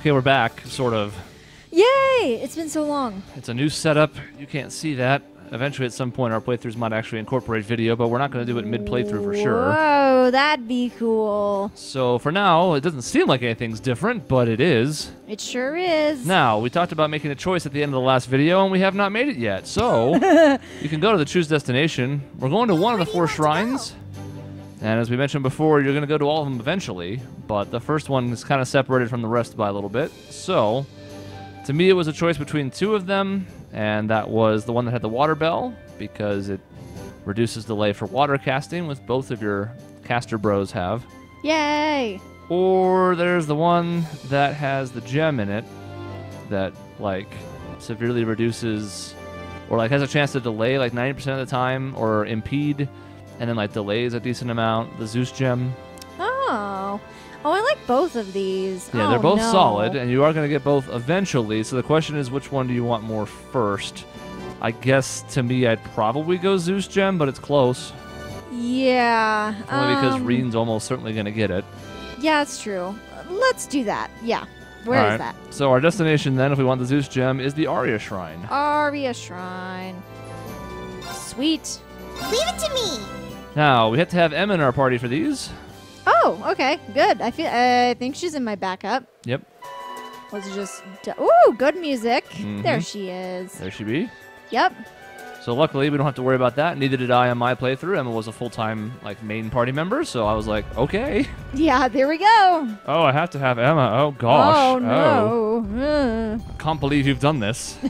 Okay, we're back, sort of. Yay! It's been so long. It's a new setup. You can't see that. Eventually, at some point, our playthroughs might actually incorporate video, but we're not going to do it mid playthrough for sure. Whoa, that'd be cool. So for now, it doesn't seem like anything's different, but it is. It sure is. Now, we talked about making a choice at the end of the last video, and we have not made it yet. So, you can go to the choose destination. We're going to one of the four shrines. And as we mentioned before, you're going to go to all of them eventually, but the first one is kind of separated from the rest by a little bit. So, to me, it was a choice between two of them, and that was the one that had the water bell, because it reduces delay for water casting, with both of your caster bros have. Yay! Or there's the one that has the gem in it that like severely reduces or like has a chance to delay like 90% of the time or impede and then like delays a decent amount. The Zeus gem. Oh. Oh, I like both of these. Yeah, Oh, they're both no. solid and you are going to get both eventually. So the question is which one do you want more first? I guess to me I'd probably go Zeus gem, but it's close. Yeah. Only because um, Rean's almost certainly going to get it. Yeah, it's true. Let's do that. Yeah. Where is All right. that? So our destination then if we want the Zeus gem is the Aria shrine. Aria Shrine. Sweet. Leave it to me. Now, we have to have Emma in our party for these. Oh, okay. Good. I feel. I think she's in my backup. Yep. Was just. d- Ooh, good music. Mhm. There she is. There she be. Yep. So luckily, we don't have to worry about that. Neither did I on my playthrough. Emma was a full-time like main party member, so I was like, okay. Yeah. There we go. Oh, I have to have Emma. Oh gosh. Oh no. Uh. Can't believe you've done this.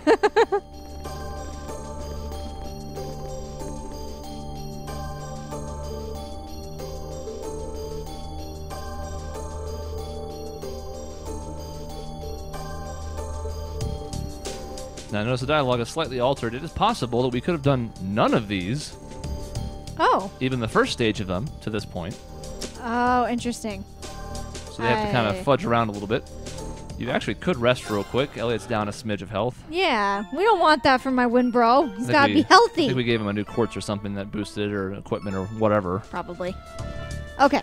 Now, notice the dialogue is slightly altered. It is possible that we could have done none of these, Oh. even the first stage of them, to this point. Oh, interesting. So they have to kind of fudge around a little bit. You actually could rest real quick. Elliot's down a smidge of health. Yeah, we don't want that from my win bro. He's got to be I healthy. think we gave him a new quartz or something that boosted or equipment or whatever. Probably. Okay.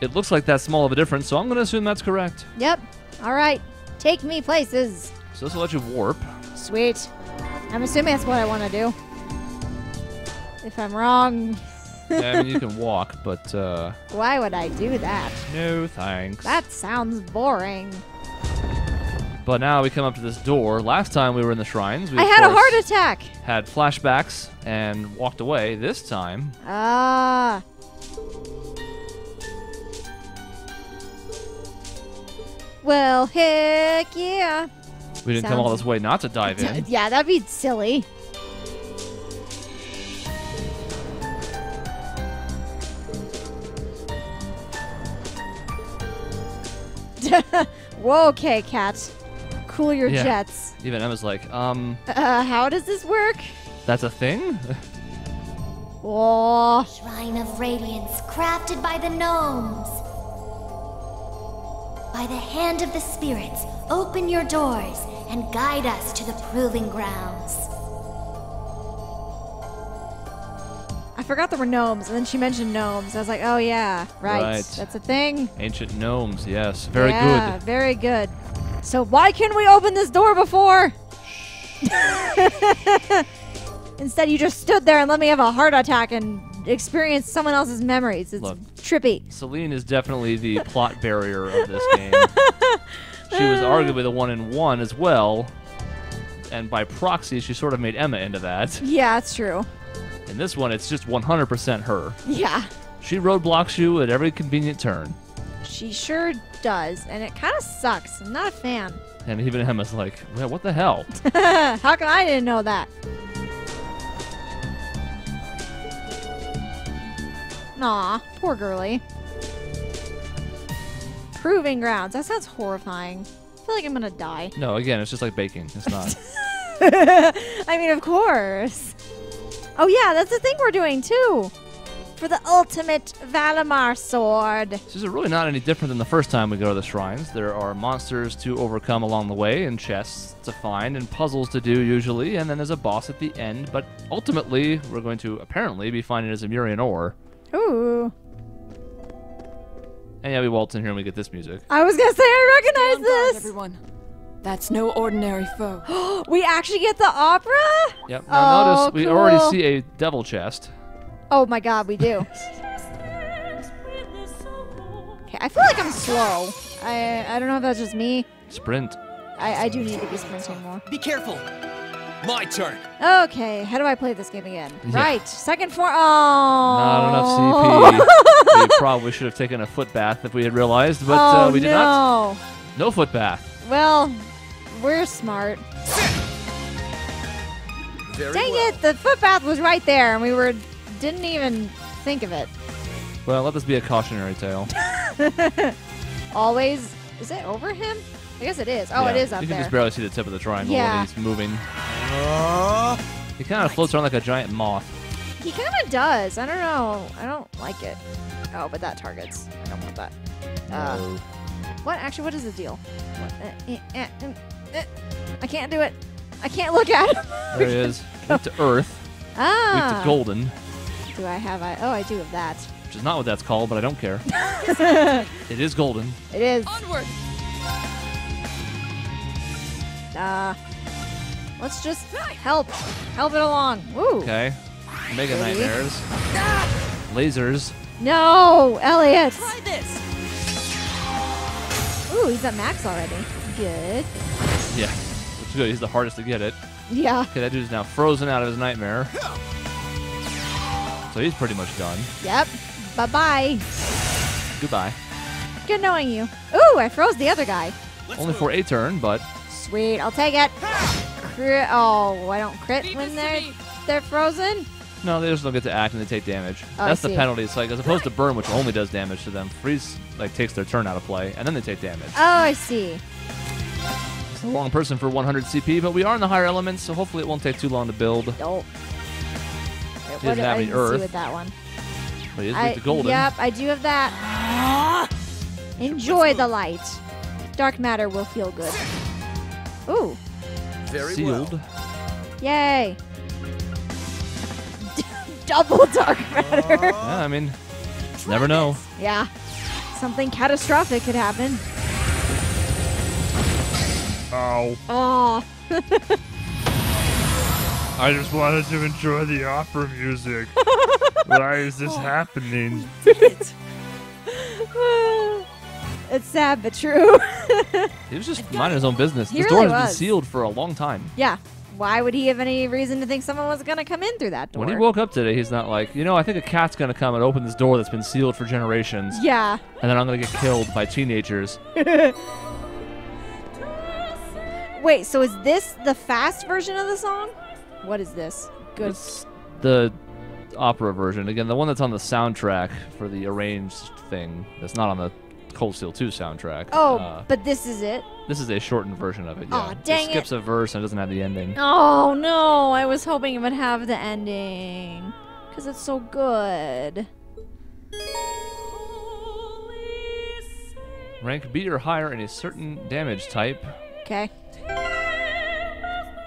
It looks like that small of a difference, so I'm going to assume that's correct. Yep. All right. Take me places. So this will let you warp. Sweet. I'm assuming that's what I want to do. If I'm wrong, Yeah, I mean, you can walk, but uh, why would I do that? no thanks. That sounds boring. But now we come up to this door. Last time we were in the shrines, we I had a heart attack. Had flashbacks and walked away. This time, Ah. Well, heck yeah. We didn't come all this way not to dive in. Yeah, that'd be silly. Whoa, okay, cat. Cool your Yeah. jets. Even Emma's like, um, Uh, how does this work? that's a thing? Whoa. Shrine of Radiance, crafted by the gnomes. By the hand of the spirits, open your doors and guide us to the proving grounds. I forgot there were gnomes, and then she mentioned gnomes. I was like, oh yeah, right. Right. That's a thing. Ancient gnomes, yes. Very yeah, good. Very good. So why can't we open this door before? Instead, you just stood there and let me have a heart attack and experience someone else's memories. It's Look. trippy. Celine is definitely the plot barrier of this game. She was arguably the one in one as well. And by proxy, she sort of made Emma into that. Yeah, it's true. In this one, it's just 100% her. Yeah, She roadblocks you at every convenient turn. she sure does, and it kind of sucks. I'm not a fan. And even Emma's like, well, what the hell? How come I didn't know that? Aw, poor girly. Proving grounds. That sounds horrifying. I feel like I'm gonna die. No, again, it's just like baking. It's not. I mean, of course. Oh yeah, that's the thing we're doing too. For the ultimate Valimar sword. this is really not any different than the first time we go to the shrines. There are monsters to overcome along the way, and chests to find, and puzzles to do usually, and then there's a boss at the end. But ultimately, we're going to apparently be finding a Zemurian ore. Ooh. And yeah, we waltz in here and we get this music. I was gonna say I Stay on recognize guard, this. everyone. That's no ordinary foe. We actually get the opera. Yep. Now Oh, notice we oh, already see a devil chest. Oh my god, we do. Okay, I feel like I'm slow. I I don't know if that's just me. Sprint. I, I do need to be sprinting more. Be careful. My turn. Okay, how do I play this game again? Yeah. Right, second floor. Oh. Not enough CP. we probably should have taken a foot bath if we had realized, but oh uh, we did not. no. No foot bath. Well, we're smart. Very Dang well. it, the foot bath was right there, and we were didn't even think of it. Well, let this be a cautionary tale. Always, is it over him? I guess it is. Oh, it Yeah. is up You can there. just barely see the tip of the triangle Yeah. when he's moving. Uh, He kind of floats around like a giant moth. He kind of does. I don't know. I don't like it. Oh, but that targets. I don't want that. Uh, No. What? Actually, what is the deal? Uh. I can't do it. I can't look at him. There he is. Weak to earth. ah. Weak to golden. Do I have? I oh, I do have that. Which is not what that's called, but I don't care. it is golden. It is. Onward. Uh, let's just help. Help it along. Woo. Okay. Mega Ready? nightmares. Lasers. No, Elliot. Try this. Ooh, he's at max already. Good. Yeah. Which good. He's the hardest to get it. Yeah. Okay, that dude's now frozen out of his nightmare. So he's pretty much done. Yep. Bye bye. Goodbye. Good knowing you. Ooh, I froze the other guy. Only for a turn, but Sweet, I'll take it. Crit. Oh, I don't crit Leave when they're they're frozen. no, they just don't get to act and they take damage. Oh, That's the see. penalty. It's like as opposed to burn, which only does damage to them. Freeze like takes their turn out of play, and then they take damage. Oh, I see. It's a long person for 100 CP, but we are in the higher elements, so hopefully it won't take too long to build. Oh. Wait, He doesn't have any earth. see with that one? But he is I, weak golden. Yep, I do have that. Enjoy the light. Dark matter will feel good. Ooh, very Sealed. well. yay. Double dark matter. Yeah, I mean, never know. yeah. Something catastrophic could happen. Oh. Oh. I just wanted to enjoy the opera music. Why is this oh. happening? Oh. It's sad but true. He was just minding his own business. He this really door has been sealed for a long time. yeah. Why would he have any reason to think someone was going to come in through that door? When he woke up today, he's not like, you know, I think a cat's gonna come and open this door that's been sealed for generations, yeah. and then I'm gonna get killed by teenagers. Wait, so is this the fast version of the song? What is this? Good. It's the opera version. Again, the one that's on the soundtrack for the arranged thing. That's not on the Cold Steel 2 soundtrack. Oh, Uh, but this is it. this is a shortened version of it. Yeah. Aw, dang it skips a verse and it doesn't have the ending. Oh no, I was hoping it would have the ending because it's so good. Rank B or higher in a certain damage type. Okay.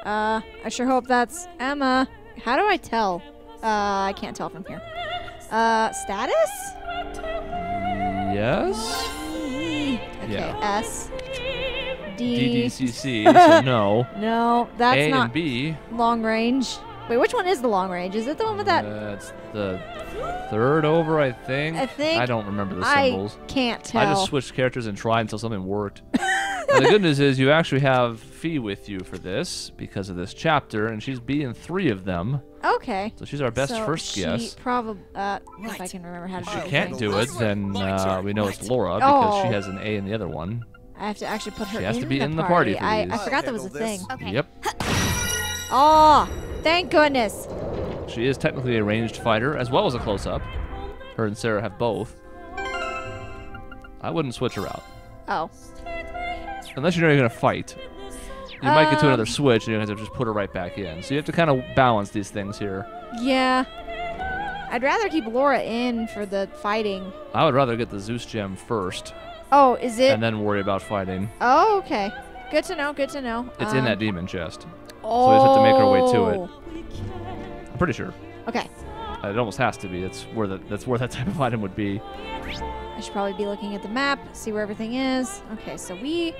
Uh, I sure hope that's Emma. How do I tell? Uh, I can't tell from here. Uh, status? Yes. Okay, Yeah. S. D. DDCC. so no. No, that's A not and B. long range. Wait, which one is the long range? Is it the one with that? Uh, that's the third over, I think. I think I don't remember the symbols. I can't tell. I just switched characters and tried until something worked. the good news is you actually have Fie with you for this because of this chapter, and she's B in three of them. Okay. So she's our best so first she guess. Probably. Uh, if I can remember how to If she the can't do it, then uh, we know it's Laura because she Oh. has an A in the other one. I have to actually put her in. She has in to be the in the party. party for I, I forgot that was a I'll handle thing. Okay. Yep. Oh, thank goodness. She is technically a ranged fighter as well as a close-up. Her and Sara have both. I wouldn't switch her out. Oh. Unless you know you're going to fight. You might get to another Um, switch and you have to just put her right back in. So you have to kind of balance these things here. Yeah. I'd rather keep Laura in for the fighting. I would rather get the Zeus gem first Oh, is it? and then worry about fighting. oh, okay. Good to know. Good to know. It's in Um, that demon chest. Oh. So we just have to make our way to it. I'm pretty sure. Okay. Uh, It almost has to be. That's where the, that's where that type of item would be. I should probably be looking at the map, see where everything is. Okay, so we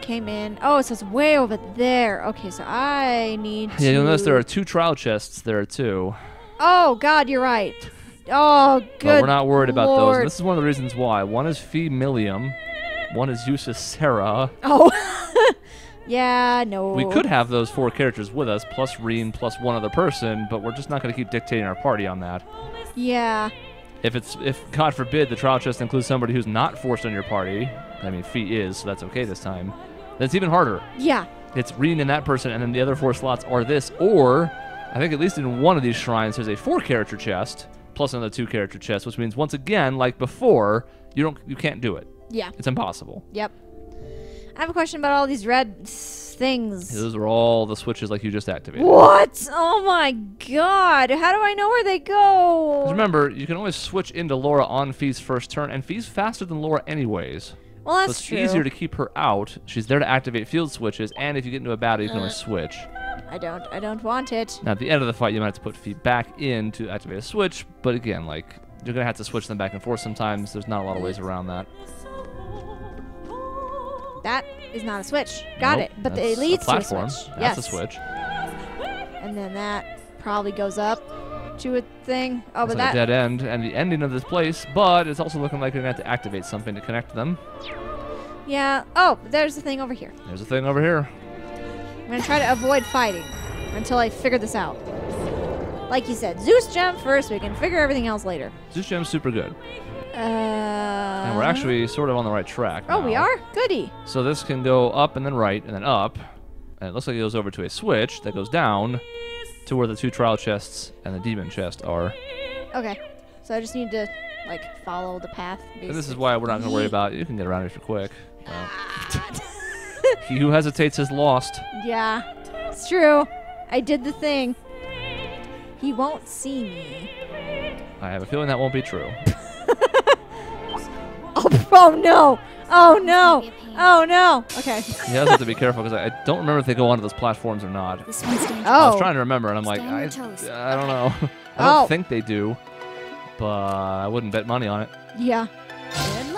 came in. Oh, so it's way over there. Okay, so I need to. Yeah, you'll notice there are two trial chests there too. Oh God, you're right. Oh, good. But we're not worried about those. And this is one of the reasons why. One is Fie Millium. One is Yusa Sara. Oh. yeah, no. We could have those four characters with us, plus Rean, plus one other person, but we're just not going to keep dictating our party on that. Yeah. If it's if God forbid the trial chest includes somebody who's not forced on your party, I mean Fie is, so that's okay this time. Then it's even harder. Yeah. It's Rean and that person, and then the other four slots are this, or I think at least in one of these shrines there's a four character chest plus another two character chest, which means once again, like before, you don't you can't do it. Yeah. It's impossible. Yep. I have a question about all these red things. Those are all the switches like you just activated. What? Oh my god. How do I know where they go? Remember, you can always switch into Laura on Fie's first turn, and Fie's faster than Laura anyways. Well, So that's it's true. easier to keep her out. She's there to activate field switches, and if you get into a battle, you can always switch. Uh, I don't I don't want it. Now, at the end of the fight, you might have to put Fee back in to activate a switch, but again, like, you're going to have to switch them back and forth sometimes. There's not a lot of ways around that. That is not a switch. Got Nope, it. But it leads a platform. to a switch. That's yes. a switch. And then that probably goes up to a thing. Oh, It's but like that a dead end and the ending of this place, but it's also looking like going to have to activate something to connect them. Yeah. Oh, there's a thing over here. There's a thing over here. I'm gonna try to avoid fighting until I figure this out. Like you said, Zeus gem first. We can figure everything else later. Zeus Gem's super good. Uh, And we're actually sort of on the right track. Oh, we are. Goody. So this can go up and then right and then up. And it looks like it goes over to a switch that goes down to where the two trial chests and the demon chest are. Okay. So I just need to like follow the path. And this is why we're not going to worry about it. You can get around if you're quick. Well, he who hesitates is lost. Yeah, it's true. I did the thing. He won't see me. I have a feeling that won't be true. Oh, oh no! Oh no! Oh no! Okay. He does have to be careful because I, I don't remember if they go onto those platforms or not. This one's dangerous. I was Oh. trying to remember, and I'm like, I. I don't know. I don't Oh. think they do, but I wouldn't bet money on it. Yeah.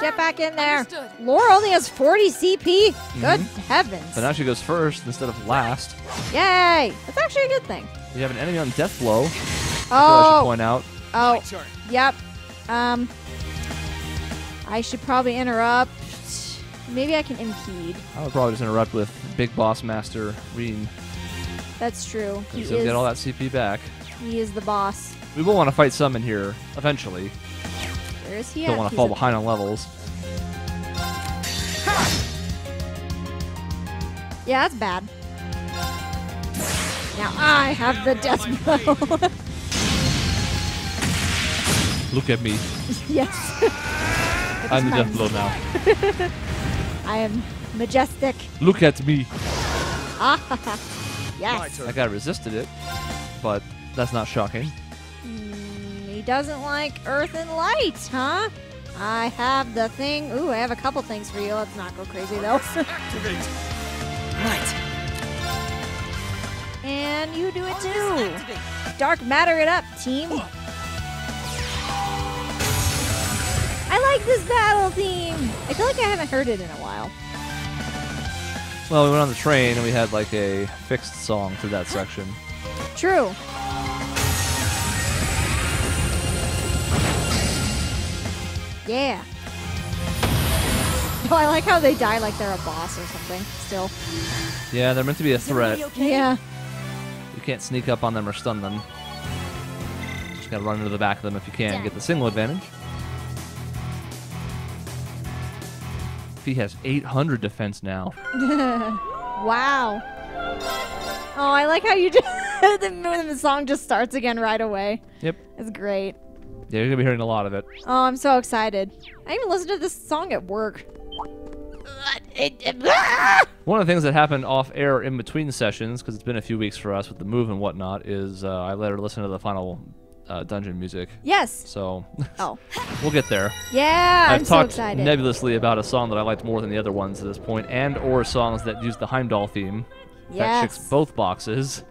Get back in there. Understood. Laura only has 40 CP. Good heavens. But now she goes first instead of last. Yay! That's actually a good thing. We have an enemy on death blow. I feel I should Oh. point out. Oh. Yep. Um. I should probably interrupt. Maybe I can impede. I would probably just interrupt with Big Boss Master Rean. That's true. He So is. get all that CP back. He is the boss. We will want to fight some in here eventually. Where is he Don't at? want to He's fall behind on levels. Yeah, that's bad. Now I have the death blow. Look at me. yes. I'm the death blow now. I am majestic. Look at me. My Yes. turn. I got resisted it, but that's not shocking. Mm, he doesn't like earth and light, huh? I have the thing. Ooh, I have a couple things for you. Let's not go crazy though. Activate. Right. and you do it too. Dark matter it up, team. Like this battle theme. I feel like I haven't heard it in a while. Well, we went on the train and we had like a fixed song through that section. True. Yeah. Oh, I like how they die like they're a boss or something. Still. Yeah, they're meant to be a threat. Yeah. You can't sneak up on them or stun them. Just gotta run into the back of them if you can. and Get the single advantage. He has 800 defense now. Wow. Oh, I like how you just the, the song just starts again right away. Yep. It's great. Yeah, you're gonna be hearing a lot of it. Oh, I'm so excited. I even listened to this song at work. One of the things that happened off air in between sessions, because it's been a few weeks for us with the move and whatnot, is uh, I let her listen to the final uh, dungeon music. Yes. So Oh. we'll get there. Yeah, I've I'm so talked excited. nebulously about a song that I liked more than the other ones at this point, and or songs that use the Heimdall theme. Yes. That checks both boxes.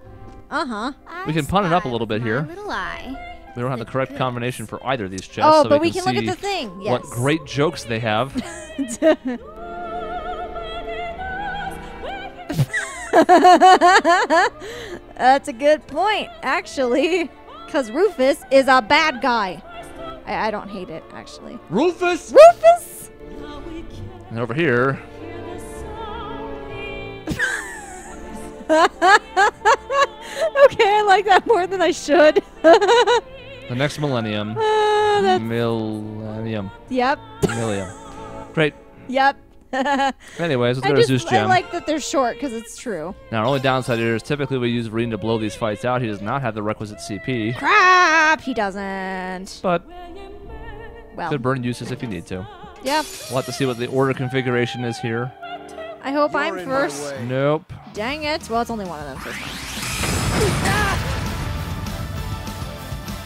Uh-huh. We can pun it up a little bit here. Little eye. We don't have the correct combination for either of these chests. Oh, so but we we can, can look at the thing. Yes. What great jokes they have. That's a good point, actually. Because Rufus is a bad guy. I, I don't hate it, actually. Rufus! Rufus! And over here, okay, I like that more than I should. the next millennium. Ah, that's- Millennium. yep. Millennium. Great. Yep. Anyways, let's I go to just Zeus I like that they're short because it's true. now, our only downside here is typically we use Vareen to blow these fights out. He does not have the requisite CP, Crap, he doesn't. but Well, could burn uses if you need to. yep. We'll have to see what the order configuration is here. I hope I'm You're in my first. Nope. Dang it. Well, it's only one of them, so it's fine.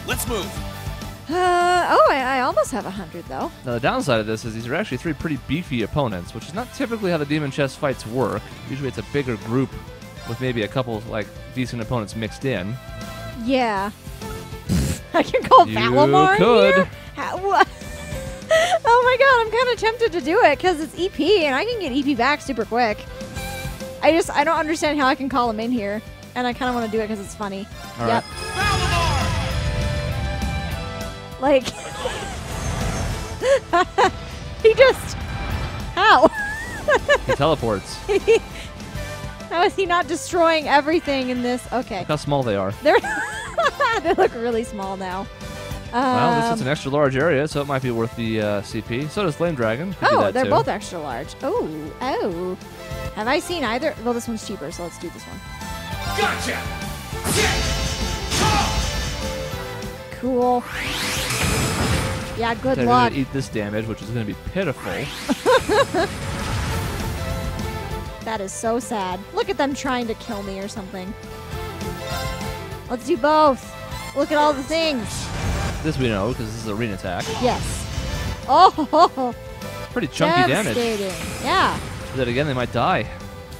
Let's move. Uh, oh, I, I almost have a hundred though. Now, the downside of this is these are actually three pretty beefy opponents, which is not typically how the Demon Chest fights work. Usually it's a bigger group with maybe a couple, like, decent opponents mixed in. Yeah. I can call You Valimar could. here. How, what? oh my god, I'm kind of tempted to do it because it's EP and I can get EP back super quick. I just I don't understand how I can call him in here, and I kind of want to do it because it's funny. All yep. right. Like he just how He teleports. how is he not destroying everything in this? Okay, Look how small they are. they're they look really small now. Well, this is Um, an extra large area, so it might be worth the uh, CP. So does Flame Dragon. Could Oh, that they're too. both extra large. Oh, oh. Have I seen either? Well, this one's cheaper, so let's do this one. Gotcha. Cool. Yeah, good They're luck. eat this damage, which is gonna be pitiful. That is so sad. Look at them trying to kill me or something. Let's do both. Look at all the things. this we know because this is a arena attack. Yes. Oh, Pretty chunky damage. Yeah. Do that again, they might die.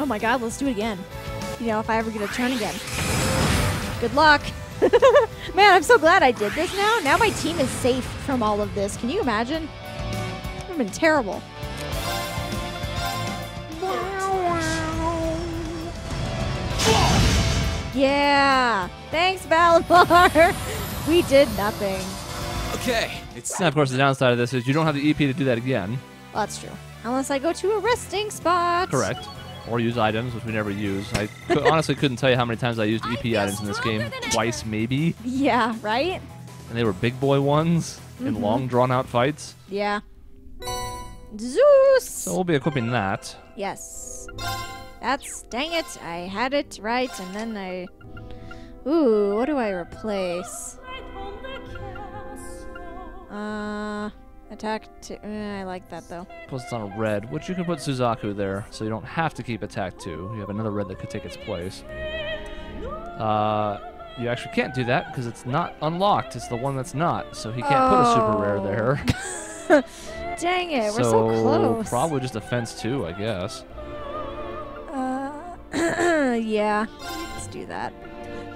Oh my god, let's do it again. You know, if I ever get a turn again. Good luck. Man, I'm so glad I did this now. Now my team is safe from all of this. Can you imagine? It would have been terrible. Yeah. Thanks, Valimar. we did nothing. Okay, it's Now, of course, the downside of this is you don't have the EP to do that again. Well, that's true. Unless I go to a resting spot. Correct. Or use items, which we never use. I honestly couldn't tell you how many times I used EP items in this game. Twice, maybe. Yeah, right? And they were big boy ones in long, drawn out fights. Yeah. Zeus! So we'll be equipping that. Yes. That's dang it. I had it right and then I Ooh, what do I replace? Uh attack two. eh, I like that though. Plus, it's on a red, which you can put Suzaku there, so you don't have to keep attack 2. You have another red that could take its place. Uh, you actually can't do that because it's not unlocked. It's the one that's not, so he can't put a super rare there. Dang it, we're so close. probably just a fence 2, I guess. Uh yeah. Let's do that.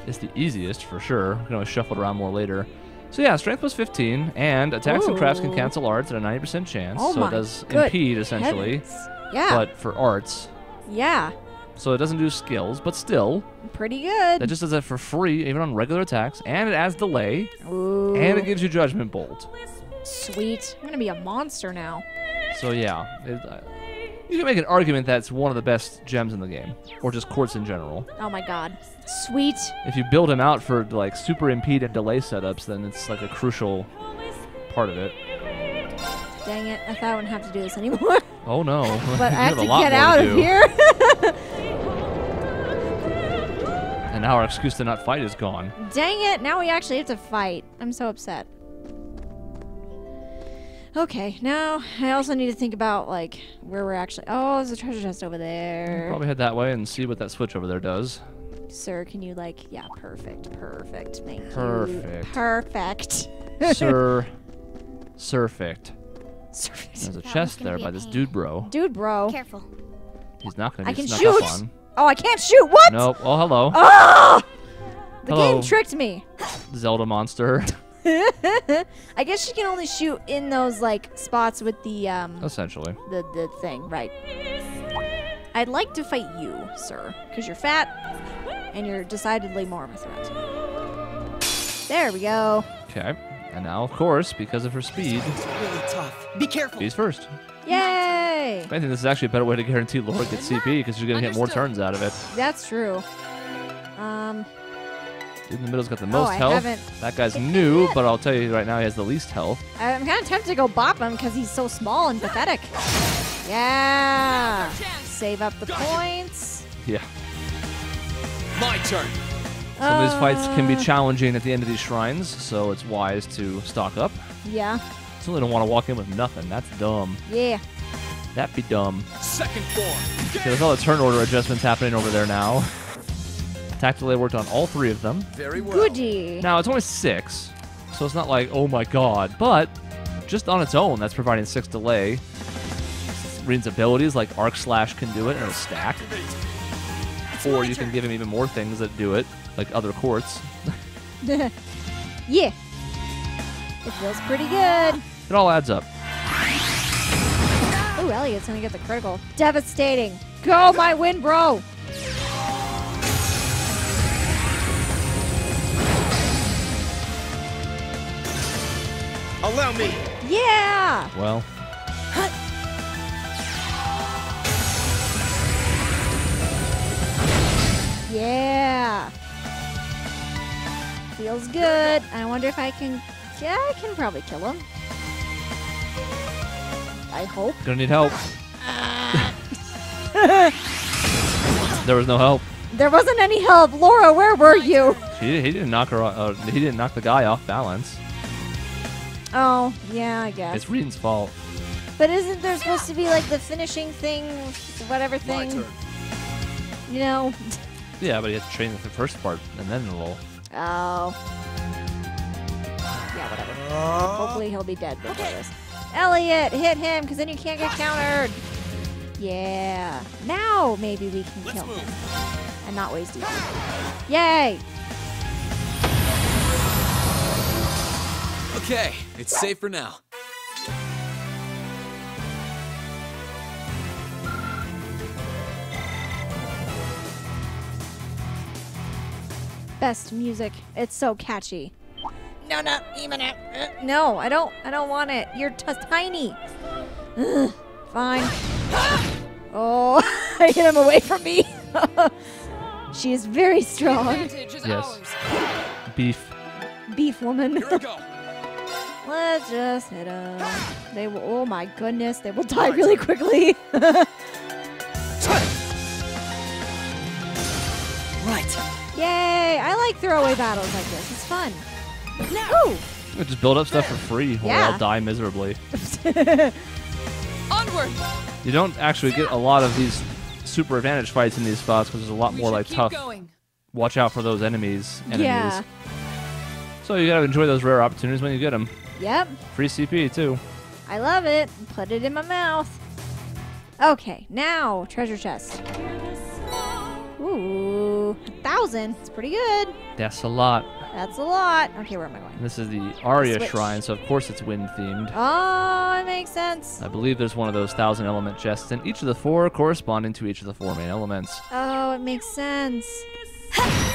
It's the easiest for sure. We can always shuffle it around more later. So yeah, strength was 15, and attacks and crafts can cancel arts at a 90% chance. Oh so it does impede essentially, Heavens. Yeah. but for arts. yeah. So it doesn't do skills, but still, Pretty good. that just does it for free, even on regular attacks, and it adds delay, Ooh. and it gives you Judgment Bolt. Sweet. I'm gonna be a monster now. So yeah, it, uh, you can make an argument that it's one of the best gems in the game, or just quartz in general. Oh my god. Sweet. If you build him out for like super impede and delay setups, then it's like a crucial part of it. Dang it. I thought I wouldn't have to do this anymore. Oh no! but I have a to get out do. of here. And now our excuse to not fight is gone. Dang it. Now we actually have to fight. I'm so upset. Okay, now I also need to think about like where we're actually. Oh, there's a treasure chest over there. Probably head that way and see what that switch over there does. Sir, can you like? Yeah, perfect, perfect. Thank you. Perfect. Perfect. Sir, Surfect. Perfect. There's a That chest there be by a this pain. dude, bro. Dude, bro. Careful. He's not gonna I be can snuck shoot. up on. Oh, I can't shoot. What? Nope. Oh, hello. Ah! The Hello. game tricked me. Zelda monster. I guess she can only shoot in those like spots with the um Essentially. the the thing, right? I'd like to fight you, sir, because you're fat and you're decidedly more of a threat. There we go. Okay. And now, of course, because of her speed, really tough. Be careful. she's first. Yay! I think this is actually a better way to guarantee Laura gets CP because she's going to get more turns out of it. That's true. Um, Dude in the middle's got the Oh, most I health. haven't- That guy's new, but I'll tell you right now, he has the least health. I'm kind of tempted to go bop him because he's so small and pathetic. Yeah. Save up the points. Yeah. My turn. Some of these fights can be Uh, challenging at the end of these shrines, so it's wise to stock up. Yeah. Certainly don't want to walk in with nothing. That's dumb. Yeah. That'd be dumb. Second form. Okay, there's all the turn order adjustments happening over there now. Tactically, I worked on all three of them. Very well. Goody. Now, it's only six, so it's not like, oh my god. But just on its own, that's providing six delay. Rin's abilities, like Arc Slash, can do it in a stack. Or you can give him even more things that do it, like other quartz. yeah. It feels pretty good. It all adds up. Oh, Elliot's gonna get the critical. Devastating. Go, my win, bro. Allow me. Yeah. Well, Yeah. Feels good. I wonder if I can. Yeah, I can probably kill him. I hope. gonna need help. there was no help. There wasn't any help. Laura, where were you? He, he didn't knock her. o- Uh, he didn't knock the guy off balance. Oh, yeah, I guess. It's Reed's fault. But isn't there supposed to be like the finishing thing, whatever My thing? turn. You know? Yeah, but he had to train the first part and then roll. Oh. Yeah, whatever. Uh, Hopefully he'll be dead before this. Elliot, hit him, because then you can't get countered. Yeah. Now maybe we can Let's kill him and not waste it. Yay! Okay, it's safe for now. Best music. It's so catchy. No, no, even it. uh, No, I don't. I don't want it. You're t- tiny. Ugh, fine. Oh, I hit him away from me. she is very strong. Is Yes. Beef. Beef woman. Here we go. Let's just hit them. They will. Oh my goodness, they will die really quickly. Right. Yay! I like throwaway battles like this. It's fun. Ooh. You Just build up stuff for free or Yeah. I'll die miserably. Onward. You don't actually get a lot of these super advantage fights in these spots because there's a lot We more like tough. going. Watch out for those enemies. Enemies. Yeah. So you gotta enjoy those rare opportunities when you get them. Yep. Free CP too. I love it. Put it in my mouth. Okay, now treasure chest. Ooh, a thousand. It's pretty good. That's a lot. That's a lot. Okay, where am I going? This is the Aria Switch. Shrine, so of course it's wind themed. Oh, it makes sense. I believe there's one of those thousand element chests and each of the four corresponding to each of the four main elements. Oh, it makes sense.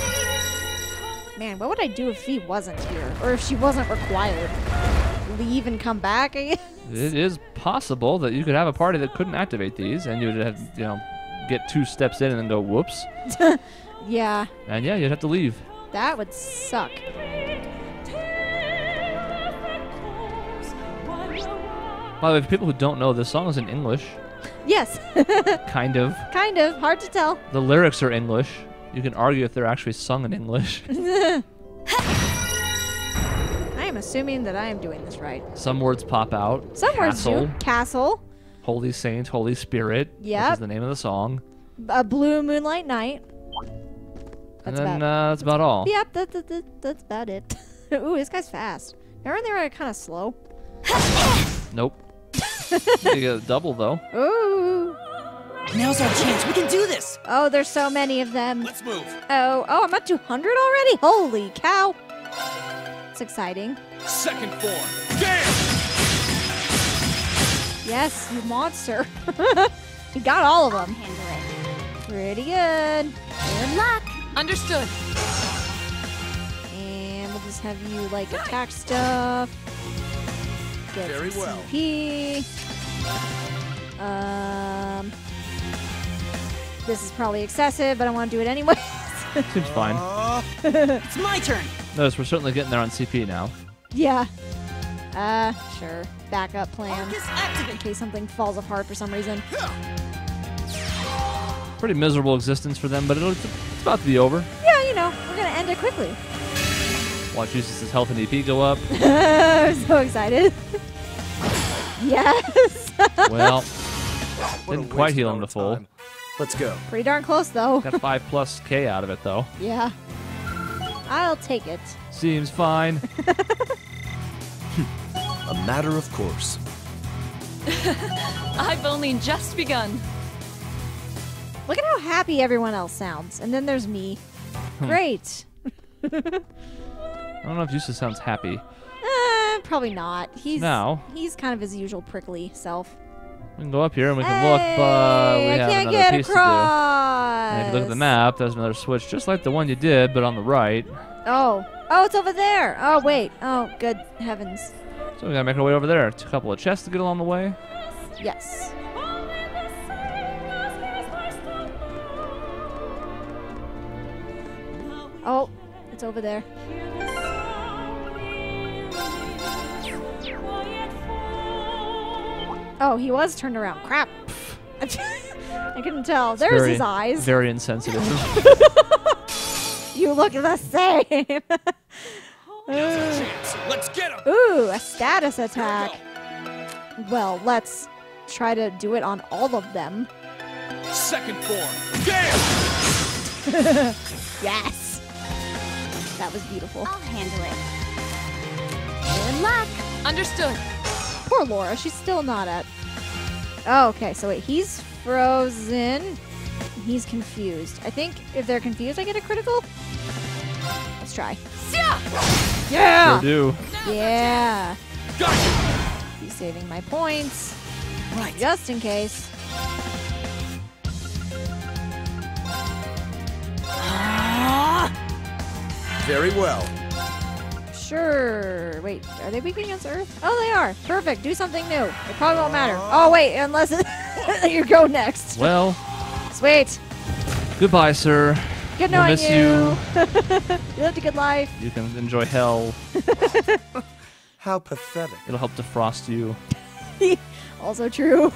Man, what would I do if he wasn't here? Or if she wasn't required? Leave and come back? I guess? It is possible that you could have a party that couldn't activate these, and you'd have, you know, get two steps in and then go whoops, Yeah, and yeah, you'd have to leave. that would suck. By the way, for people who don't know, this song is in English, Yes, kind of. kind of. Hard to tell. The lyrics are English. You can argue if they're actually sung in English. I am assuming that I am doing this right. Some words pop out. Some words Castle, do. Castle, Holy Saint, Holy Spirit. Which Yep. is the name of the song. a blue moonlight night. and That's then about- uh, that's about all. Yep, that, that, that, that's about it. Ooh, this guy's fast. Remember they were kind of slow? Nope. you get a double though. Ooh. Now's our chance. We can do this. Oh, there's so many of them. Let's move. Oh, oh, I'm at 200 already? Holy cow. It's exciting. Second form. Damn! Yes, you monster. you got all of them. Handle it. Pretty good. Good luck. Understood. And we'll just have you, like, attack stuff. Get Very some well. CP. Um, this is probably excessive, but I want to do it anyway. Seems fine. It's my turn. Notice we're certainly getting there on CP now. yeah. Uh, sure. Backup plan. In case something falls apart for some reason. Pretty miserable existence for them, but it'll, it's about to be over. Yeah, you know, we're gonna end it quickly. Watch Eustace's health and EP go up. I'm so excited. yes. Well, didn't quite waste heal him to full. time. Let's go. Pretty darn close though. Got 5 plus K out of it, though. Yeah. I'll take it. Seems fine. A matter of course. I've only just begun. Look at how happy everyone else sounds. And then there's me. Hmm. Great. I don't know if Eustace sounds happy. Uh, probably not. He's Now. he's kind of his usual prickly self. We can go up here and we can look, but we Hey, have can't another get piece across. to do. And if you look at the map, there's another switch just like the one you did, but on the right. Oh, oh, it's over there. Oh wait. Oh, good heavens. So we gotta make our way over there. A couple of chests to get along the way. Yes. Oh, it's over there. Oh, he was turned around. Crap. I couldn't tell. There's very, his eyes. Very insensitive. You look the same. Now's. Let's get him. Ooh, a status attack. Well, let's try to do it on all of them. Second form. Damn! Yes. That was beautiful. I'll handle it. Good luck. Understood. Poor Laura, she's still not at. Oh, okay. So wait, he's frozen. He's confused. I think if they're confused, I get a critical. Let's try. Yeah. Sure do. Yeah. Gotcha. He's saving my points Right. just in case. Ah! Very well. Sure. Wait, are they weak against Earth? Oh, they are. Perfect. Do something new. It probably won't matter. Oh, wait, unless you go next. Well, Sweet. goodbye, sir. Good We'll knowing miss you. you. you lived a good life. You can enjoy hell. How pathetic. It'll help defrost you. Also true.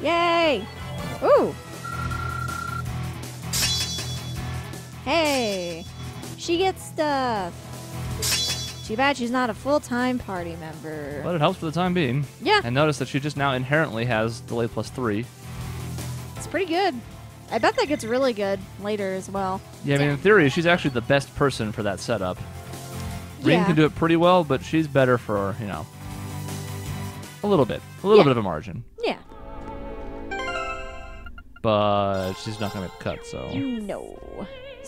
Yay! Ooh. Hey, she gets stuff. Too bad she's not a full-time party member. But it helps for the time being. Yeah, And notice that she just now inherently has delay plus three. it's pretty good. I bet that gets really good later as well. Yeah, I mean, in theory, she's actually the best person for that setup. Yeah. can do it pretty well, but she's better for, you know, a little bit. A little Yeah. bit of a margin. Yeah. But she's not going to cut, so. No.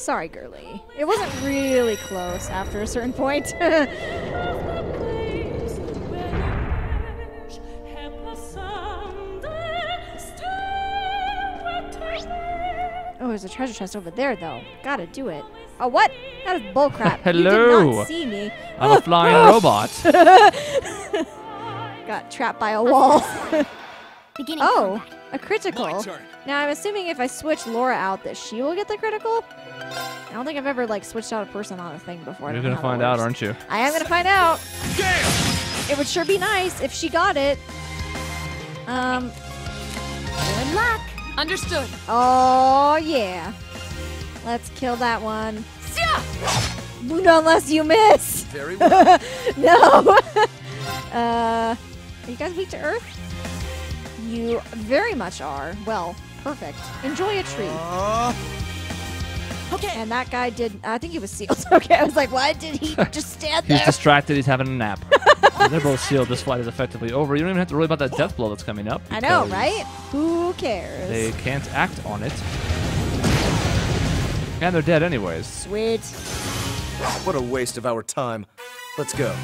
Sorry, girly. It wasn't really close after a certain point. oh, there's a treasure chest over there, though. Gotta do it. Oh, what? That is bullcrap. You did Hello. not see me. I'm a oh, flying oh. robot. Got trapped by a wall. Oh, a critical. My turn. Now, I'm assuming if I switch Laura out that she will get the critical? I don't think I've ever, like, switched out a person on a thing before. You're going to find out, aren't you? I am gonna find out. Damn! It would sure be nice if she got it. Um. Good luck. Understood. Oh yeah. Let's kill that one. Unless you miss. Very well. No. uh. Are you guys weak to Earth? You very much are. Well, perfect. Enjoy a treat. Uh, Okay. And that guy did. I think he was sealed. Okay, I was like, why did he just stand there? He's distracted. He's having a nap. They're both sealed. This fight is effectively over. You don't even have to worry about that death blow that's coming up. I know, right? Who cares? They can't act on it. And they're dead anyways. Sweet. What a waste of our time. Let's go.